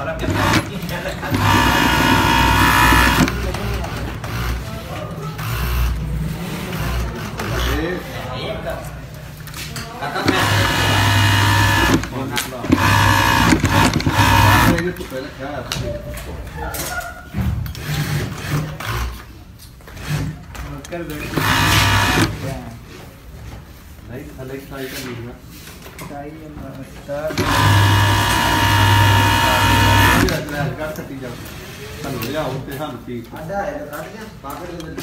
फ़र्क कर राइट अलग साइड का लीजिएगा ਸਾਨੂੰ ਲਿਆਓ ਤੇ ਸਾਨੂੰ ਠੀਕ ਕਰੋ ਸਾਡਾ ਹੈ ਤਾਂ ਕੱਢ ਗਿਆ ਪਾਕਟ ਦੇ ਵਿੱਚ